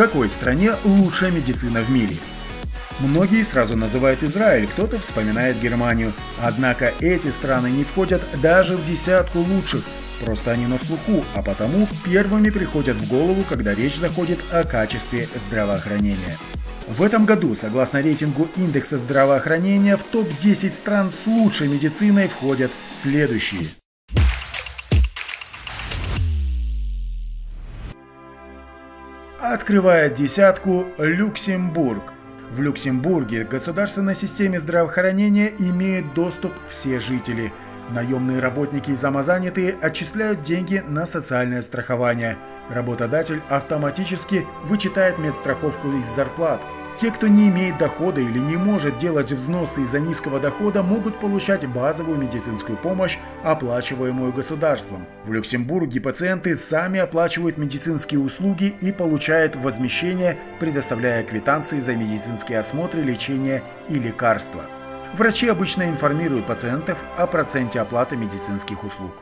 какой стране лучшая медицина в мире? Многие сразу называют Израиль, кто-то вспоминает Германию. Однако эти страны не входят даже в десятку лучших. Просто они на слуху, а потому первыми приходят в голову, когда речь заходит о качестве здравоохранения. В этом году, согласно рейтингу индекса здравоохранения, в топ-10 стран с лучшей медициной входят следующие. Открывает десятку Люксембург. В Люксембурге государственной системе здравоохранения имеют доступ все жители. Наемные работники и самозанятые отчисляют деньги на социальное страхование. Работодатель автоматически вычитает медстраховку из зарплат – те, кто не имеет дохода или не может делать взносы из-за низкого дохода, могут получать базовую медицинскую помощь, оплачиваемую государством. В Люксембурге пациенты сами оплачивают медицинские услуги и получают возмещение, предоставляя квитанции за медицинские осмотры, лечение и лекарства. Врачи обычно информируют пациентов о проценте оплаты медицинских услуг.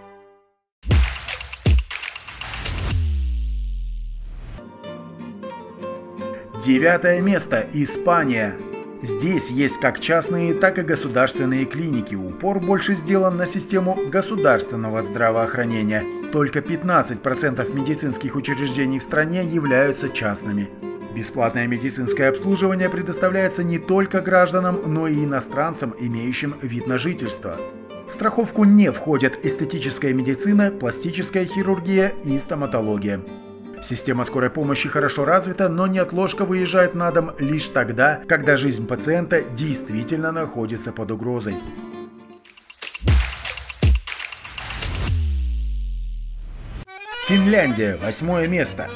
Девятое место. Испания. Здесь есть как частные, так и государственные клиники. Упор больше сделан на систему государственного здравоохранения. Только 15% медицинских учреждений в стране являются частными. Бесплатное медицинское обслуживание предоставляется не только гражданам, но и иностранцам, имеющим вид на жительство. В страховку не входят эстетическая медицина, пластическая хирургия и стоматология. Система скорой помощи хорошо развита, но неотложка выезжает на дом лишь тогда, когда жизнь пациента действительно находится под угрозой. Финляндия, восьмое место.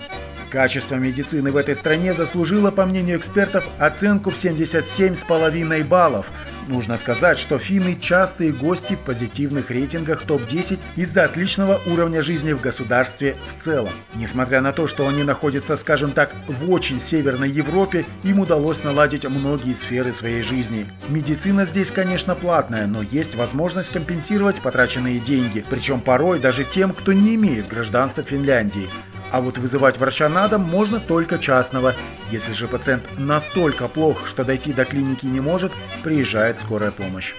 Качество медицины в этой стране заслужило, по мнению экспертов, оценку в 77,5 баллов. Нужно сказать, что финны частые гости в позитивных рейтингах топ-10 из-за отличного уровня жизни в государстве в целом. Несмотря на то, что они находятся, скажем так, в очень северной Европе, им удалось наладить многие сферы своей жизни. Медицина здесь, конечно, платная, но есть возможность компенсировать потраченные деньги, причем порой даже тем, кто не имеет гражданства Финляндии. А вот вызывать врача на дом можно только частного. Если же пациент настолько плох, что дойти до клиники не может, приезжает скорая помощь.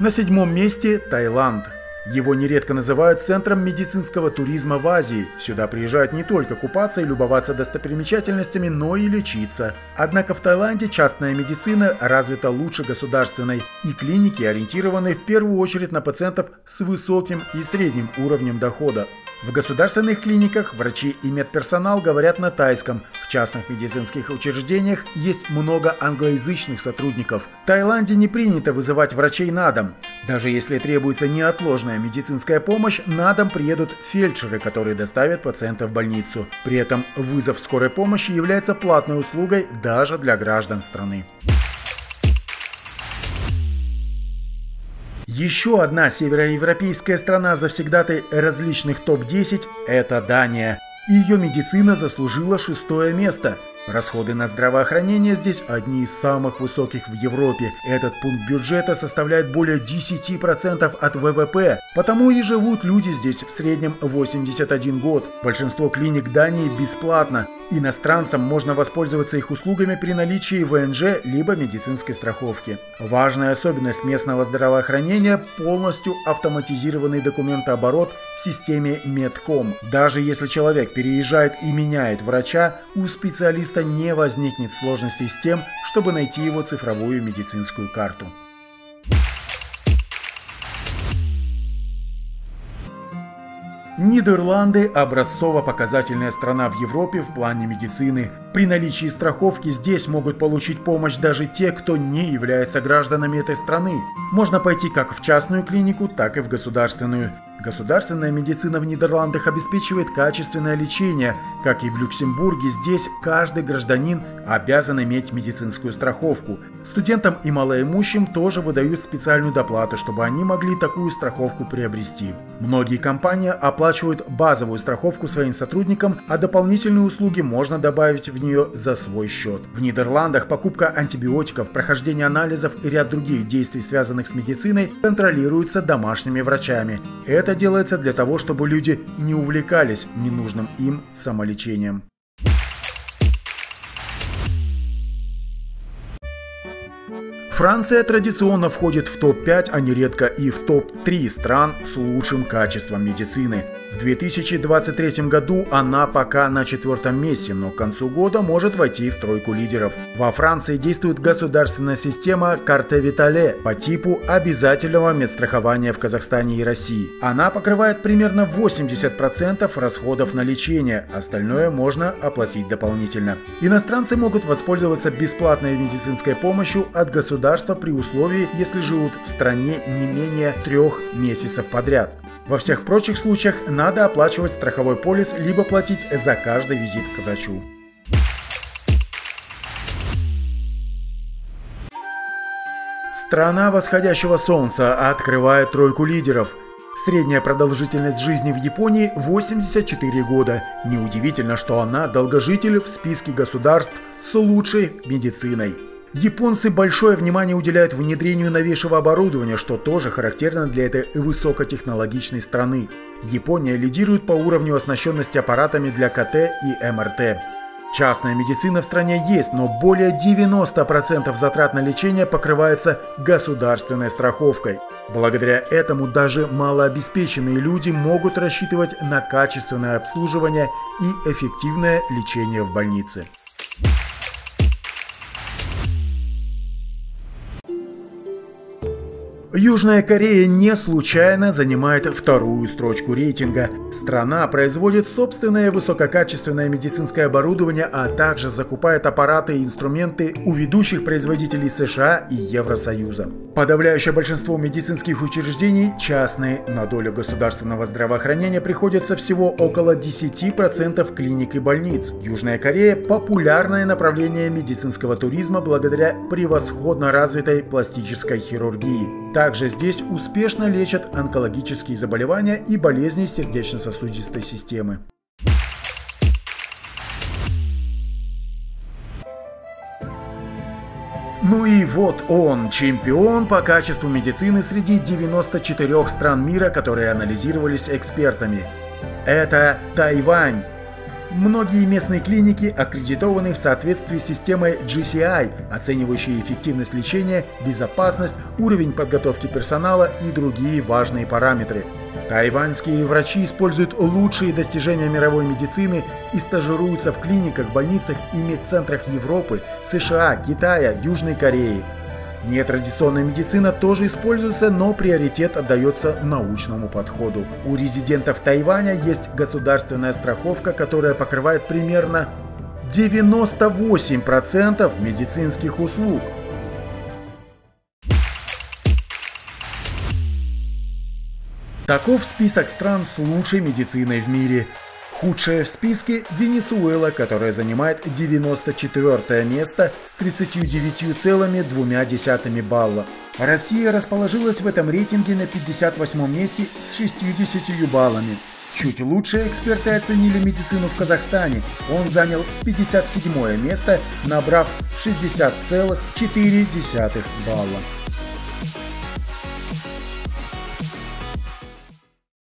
На седьмом месте Таиланд. Его нередко называют центром медицинского туризма в Азии. Сюда приезжают не только купаться и любоваться достопримечательностями, но и лечиться. Однако в Таиланде частная медицина развита лучше государственной, и клиники ориентированы в первую очередь на пациентов с высоким и средним уровнем дохода. В государственных клиниках врачи и медперсонал говорят на тайском. В частных медицинских учреждениях есть много англоязычных сотрудников. В Таиланде не принято вызывать врачей на дом. Даже если требуется неотложная медицинская помощь, на дом приедут фельдшеры, которые доставят пациента в больницу. При этом вызов скорой помощи является платной услугой даже для граждан страны. Еще одна североевропейская страна завсегдатой различных топ-10 – это Дания. Ее медицина заслужила шестое место – Расходы на здравоохранение здесь одни из самых высоких в Европе. Этот пункт бюджета составляет более 10% от ВВП, потому и живут люди здесь в среднем 81 год. Большинство клиник Дании бесплатно. Иностранцам можно воспользоваться их услугами при наличии ВНЖ либо медицинской страховки. Важная особенность местного здравоохранения – полностью автоматизированный документооборот в системе Медком. Даже если человек переезжает и меняет врача, у специалиста специалиста не возникнет сложностей с тем, чтобы найти его цифровую медицинскую карту. Нидерланды – образцово-показательная страна в Европе в плане медицины. При наличии страховки здесь могут получить помощь даже те, кто не является гражданами этой страны. Можно пойти как в частную клинику, так и в государственную. Государственная медицина в Нидерландах обеспечивает качественное лечение. Как и в Люксембурге, здесь каждый гражданин обязан иметь медицинскую страховку. Студентам и малоимущим тоже выдают специальную доплату, чтобы они могли такую страховку приобрести. Многие компании оплачивают базовую страховку своим сотрудникам, а дополнительные услуги можно добавить в нее за свой счет. В Нидерландах покупка антибиотиков, прохождение анализов и ряд других действий, связанных с медициной, контролируются домашними врачами. Это делается для того, чтобы люди не увлекались ненужным им самолечением. Франция традиционно входит в топ-5, а нередко и в топ-3 стран с лучшим качеством медицины. В 2023 году она пока на четвертом месте, но к концу года может войти в тройку лидеров. Во Франции действует государственная система Карте Витале по типу обязательного медстрахования в Казахстане и России. Она покрывает примерно 80% расходов на лечение, остальное можно оплатить дополнительно. Иностранцы могут воспользоваться бесплатной медицинской помощью от государства при условии, если живут в стране не менее трех месяцев подряд. Во всех прочих случаях надо оплачивать страховой полис либо платить за каждый визит к врачу. Страна восходящего солнца открывает тройку лидеров. Средняя продолжительность жизни в Японии 84 года. Неудивительно, что она долгожитель в списке государств с лучшей медициной. Японцы большое внимание уделяют внедрению новейшего оборудования, что тоже характерно для этой высокотехнологичной страны. Япония лидирует по уровню оснащенности аппаратами для КТ и МРТ. Частная медицина в стране есть, но более 90% затрат на лечение покрывается государственной страховкой. Благодаря этому даже малообеспеченные люди могут рассчитывать на качественное обслуживание и эффективное лечение в больнице. Южная Корея не случайно занимает вторую строчку рейтинга. Страна производит собственное высококачественное медицинское оборудование, а также закупает аппараты и инструменты у ведущих производителей США и Евросоюза. Подавляющее большинство медицинских учреждений частные. На долю государственного здравоохранения приходится всего около 10% клиник и больниц. Южная Корея – популярное направление медицинского туризма благодаря превосходно развитой пластической хирургии. Также здесь успешно лечат онкологические заболевания и болезни сердечно-сосудистой системы. Ну и вот он, чемпион по качеству медицины среди 94 стран мира, которые анализировались экспертами. Это Тайвань, Многие местные клиники аккредитованы в соответствии с системой GCI, оценивающей эффективность лечения, безопасность, уровень подготовки персонала и другие важные параметры. Тайваньские врачи используют лучшие достижения мировой медицины и стажируются в клиниках, больницах и медцентрах Европы, США, Китая, Южной Кореи. Нетрадиционная медицина тоже используется, но приоритет отдается научному подходу. У резидентов Тайваня есть государственная страховка, которая покрывает примерно 98% медицинских услуг. Таков список стран с лучшей медициной в мире. Худшая в списке Венесуэла, которая занимает 94 место с 39,2 балла. Россия расположилась в этом рейтинге на 58 месте с 60 баллами. Чуть лучше эксперты оценили медицину в Казахстане. Он занял 57 место, набрав 60,4 балла.